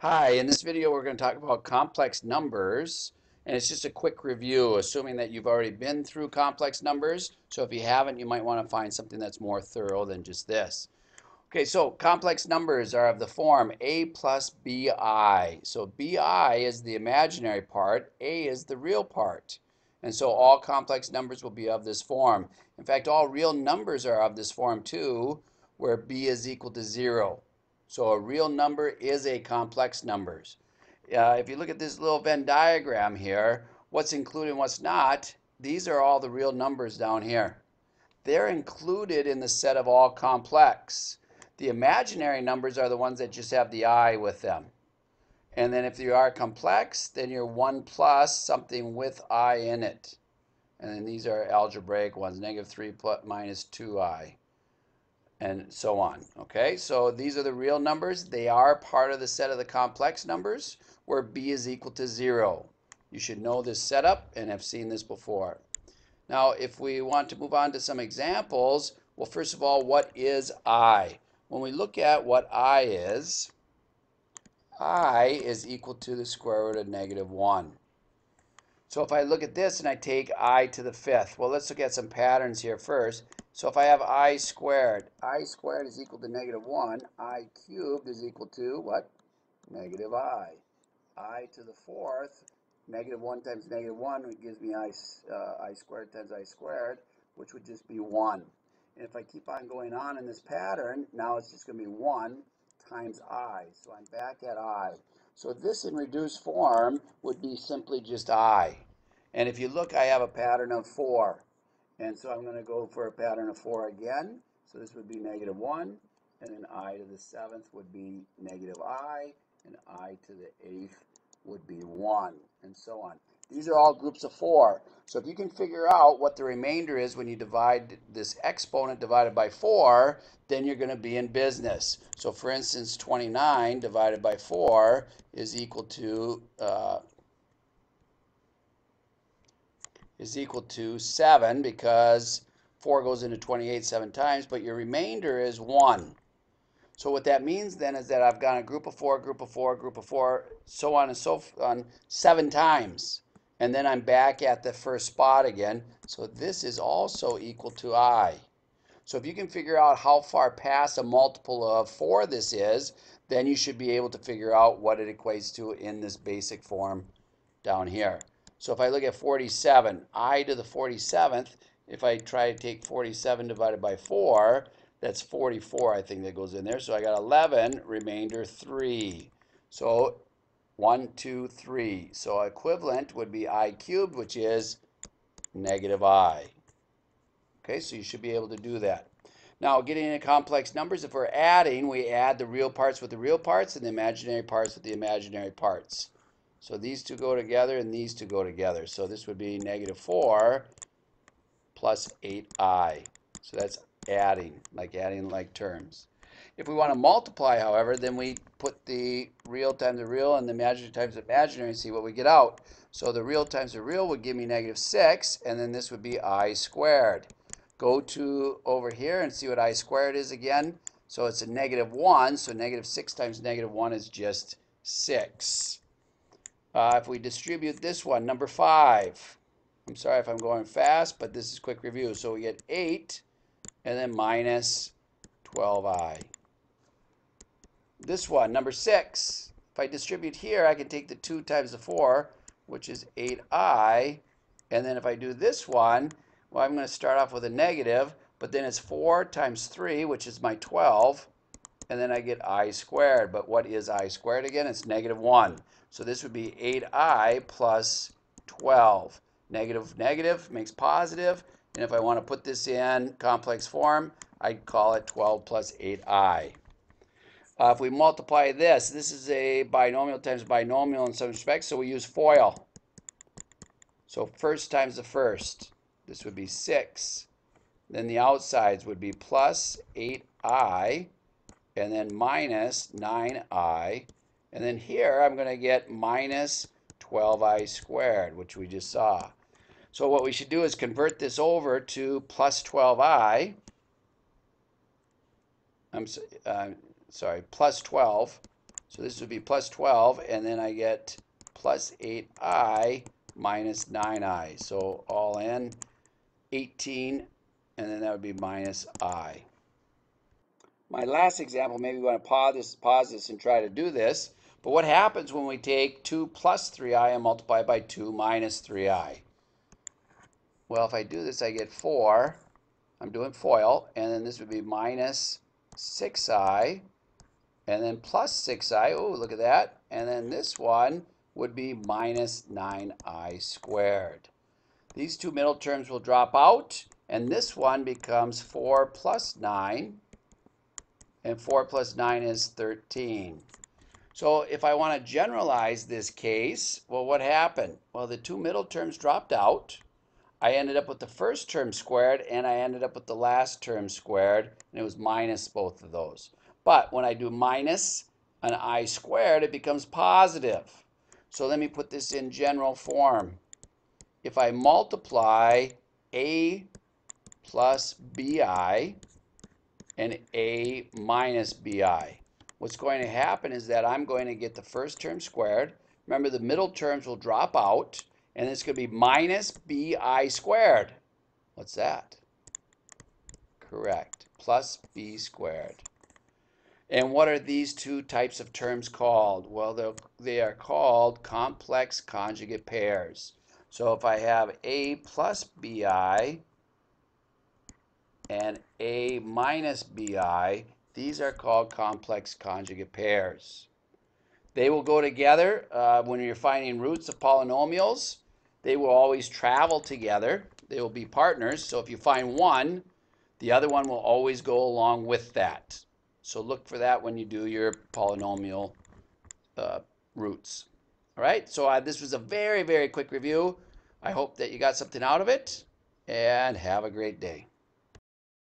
Hi, in this video we're going to talk about complex numbers and it's just a quick review assuming that you've already been through complex numbers so if you haven't you might want to find something that's more thorough than just this. Okay so complex numbers are of the form a plus bi. So bi is the imaginary part, a is the real part. And so all complex numbers will be of this form. In fact all real numbers are of this form too where b is equal to 0. So a real number is a complex numbers. Uh, if you look at this little Venn diagram here, what's included and what's not, these are all the real numbers down here. They're included in the set of all complex. The imaginary numbers are the ones that just have the i with them. And then if you are complex, then you're 1 plus something with i in it. And then these are algebraic ones, negative 3 plus minus 2i and so on. Okay, so these are the real numbers. They are part of the set of the complex numbers where b is equal to 0. You should know this setup and have seen this before. Now, if we want to move on to some examples, well, first of all, what is i? When we look at what i is, i is equal to the square root of negative 1. So if I look at this and I take i to the fifth, well, let's look at some patterns here first. So if I have i squared, i squared is equal to negative 1, i cubed is equal to what? Negative i. i to the fourth, negative 1 times negative 1 gives me i, uh, i squared times i squared, which would just be 1. And if I keep on going on in this pattern, now it's just going to be 1 times i. So I'm back at i. So this in reduced form would be simply just i. And if you look, I have a pattern of 4. And so I'm going to go for a pattern of 4 again. So this would be negative 1. And then i to the 7th would be negative i. And i to the 8th would be 1. And so on. These are all groups of 4. So if you can figure out what the remainder is when you divide this exponent divided by 4, then you're going to be in business. So for instance, 29 divided by 4 is equal to uh, is equal to 7 because 4 goes into 28 seven times, but your remainder is 1. So what that means then is that I've got a group of 4, group of 4, group of 4, so on and so on, seven times. And then I'm back at the first spot again. So this is also equal to i. So if you can figure out how far past a multiple of 4 this is, then you should be able to figure out what it equates to in this basic form down here. So if I look at 47, i to the 47th, if I try to take 47 divided by 4, that's 44, I think, that goes in there. So I got 11, remainder 3. So 1, 2, 3. So equivalent would be i cubed, which is negative i. Okay, so you should be able to do that. Now, getting into complex numbers, if we're adding, we add the real parts with the real parts and the imaginary parts with the imaginary parts. So these two go together and these two go together. So this would be negative 4 plus 8i. So that's adding, like adding like terms. If we want to multiply, however, then we put the real times the real and the imaginary times the imaginary and see what we get out. So the real times the real would give me negative 6, and then this would be i squared. Go to over here and see what i squared is again. So it's a negative 1, so negative 6 times negative 1 is just 6. Uh, if we distribute this one, number 5, I'm sorry if I'm going fast, but this is quick review. So we get 8 and then minus 12i. This one, number 6, if I distribute here, I can take the 2 times the 4, which is 8i. And then if I do this one, well, I'm going to start off with a negative, but then it's 4 times 3, which is my 12, and then I get i squared. But what is i squared again? It's negative 1. So this would be 8i plus 12. Negative, negative makes positive, and if I want to put this in complex form, I'd call it 12 plus 8i. Uh, if we multiply this, this is a binomial times binomial in some respects, so we use FOIL. So first times the first. This would be 6. Then the outsides would be plus 8i, and then minus 9i. And then here I'm going to get minus 12i squared, which we just saw. So what we should do is convert this over to plus 12i. I'm uh, sorry, plus 12. So this would be plus 12, and then I get plus 8i minus 9i. So all in 18, and then that would be minus i. My last example, maybe we want to pause this, pause this and try to do this. But what happens when we take 2 plus 3i and multiply by 2 minus 3i? Well, if I do this, I get 4. I'm doing FOIL, and then this would be minus 6i, and then plus 6i. Oh, look at that. And then this one would be minus 9i squared. These two middle terms will drop out, and this one becomes 4 plus 9, and 4 plus 9 is 13. So if I want to generalize this case, well, what happened? Well, the two middle terms dropped out. I ended up with the first term squared, and I ended up with the last term squared, and it was minus both of those. But when I do minus an i squared, it becomes positive. So let me put this in general form. If I multiply a plus bi and a minus bi, what's going to happen is that I'm going to get the first term squared. Remember, the middle terms will drop out, and it's going to be minus bi squared. What's that? Correct. Plus b squared. And what are these two types of terms called? Well, they are called complex conjugate pairs. So if I have a plus bi and a minus bi, these are called complex conjugate pairs. They will go together uh, when you're finding roots of polynomials. They will always travel together. They will be partners. So if you find one, the other one will always go along with that. So look for that when you do your polynomial uh, roots. All right, so uh, this was a very, very quick review. I hope that you got something out of it, and have a great day.